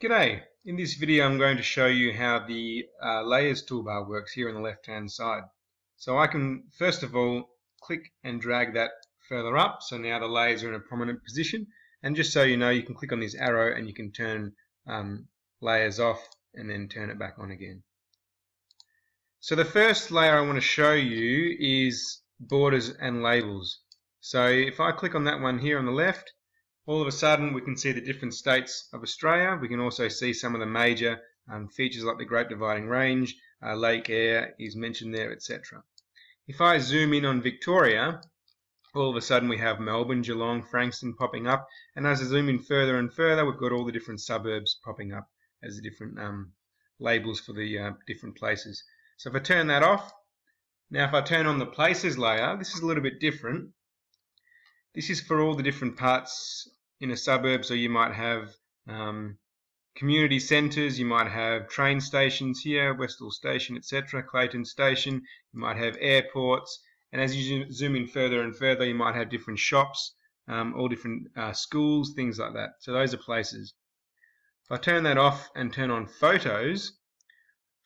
G'day! In this video I'm going to show you how the uh, layers toolbar works here on the left hand side. So I can first of all click and drag that further up so now the layers are in a prominent position and just so you know you can click on this arrow and you can turn um, layers off and then turn it back on again. So the first layer I want to show you is borders and labels. So if I click on that one here on the left all of a sudden we can see the different states of Australia. We can also see some of the major um, features like the Great Dividing Range, uh, Lake Eyre is mentioned there, etc. If I zoom in on Victoria, all of a sudden we have Melbourne, Geelong, Frankston popping up, and as I zoom in further and further, we've got all the different suburbs popping up as the different um, labels for the uh, different places. So if I turn that off, now if I turn on the places layer, this is a little bit different. This is for all the different parts in a suburb, so you might have um, community centres, you might have train stations here, Westall Station, etc., Clayton Station, you might have airports, and as you zoom in further and further, you might have different shops, um, all different uh, schools, things like that. So those are places. If I turn that off and turn on photos,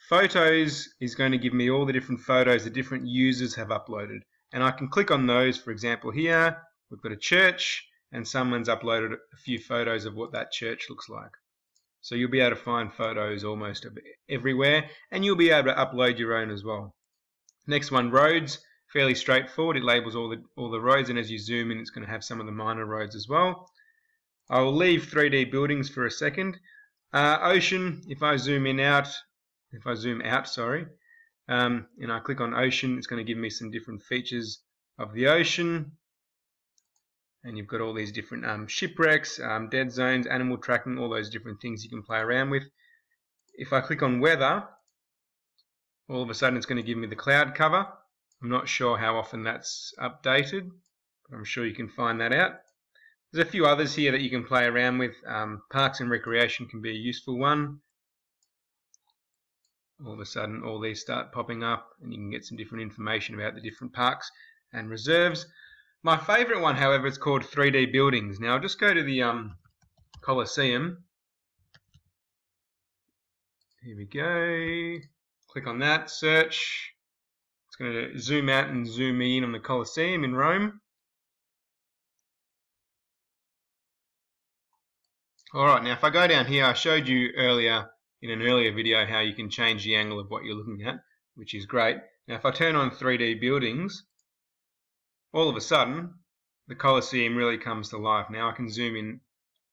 photos is going to give me all the different photos that different users have uploaded. And I can click on those, for example, here, we've got a church, and someone's uploaded a few photos of what that church looks like. So you'll be able to find photos almost everywhere and you'll be able to upload your own as well. Next one, roads. Fairly straightforward. It labels all the, all the roads and as you zoom in it's going to have some of the minor roads as well. I'll leave 3D buildings for a second. Uh, ocean, if I zoom in out, if I zoom out, sorry, um, and I click on ocean, it's going to give me some different features of the ocean and you've got all these different um, shipwrecks, um, dead zones, animal tracking, all those different things you can play around with. If I click on weather, all of a sudden it's going to give me the cloud cover. I'm not sure how often that's updated, but I'm sure you can find that out. There's a few others here that you can play around with. Um, parks and recreation can be a useful one. All of a sudden all these start popping up and you can get some different information about the different parks and reserves. My favourite one, however, is called 3D Buildings. Now, I'll just go to the um, Colosseum. Here we go. Click on that, search. It's going to zoom out and zoom in on the Colosseum in Rome. Alright, now if I go down here, I showed you earlier in an earlier video how you can change the angle of what you're looking at, which is great. Now if I turn on 3D buildings, all of a sudden, the Colosseum really comes to life. Now I can zoom in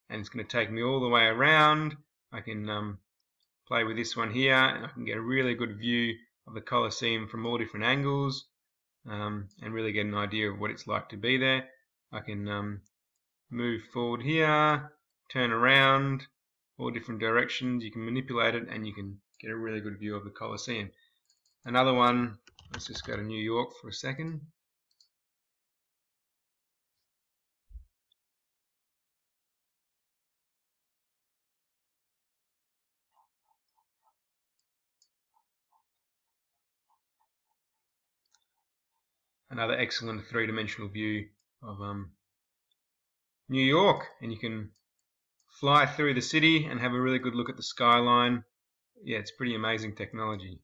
and it's going to take me all the way around. I can um, play with this one here and I can get a really good view of the Colosseum from all different angles um, and really get an idea of what it's like to be there. I can um, move forward here, turn around, all different directions. You can manipulate it and you can get a really good view of the Colosseum. Another one, let's just go to New York for a second. Another excellent three-dimensional view of um, New York. And you can fly through the city and have a really good look at the skyline. Yeah it's pretty amazing technology